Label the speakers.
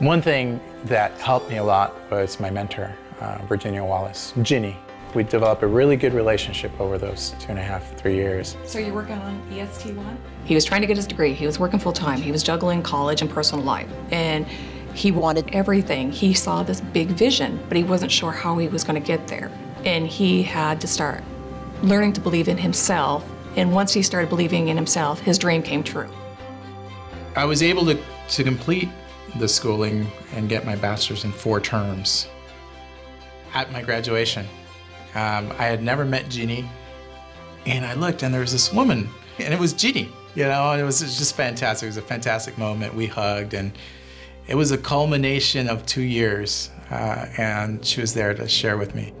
Speaker 1: One thing that helped me a lot was my mentor, uh, Virginia Wallace, Ginny. We developed a really good relationship over those two and a half, three years.
Speaker 2: So you're working on E EST1?
Speaker 3: He was trying to get his degree. He was working full time. He was juggling college and personal life. And he wanted everything. He saw this big vision, but he wasn't sure how he was going to get there. And he had to start learning to believe in himself. And once he started believing in himself, his dream came true.
Speaker 1: I was able to, to complete the schooling and get my bachelor's in four terms. At my graduation, um, I had never met Ginny, and I looked and there was this woman, and it was Ginny, you know, and it was, just fantastic. It was a fantastic moment. We hugged, and it was a culmination of two years, uh, and she was there to share with me.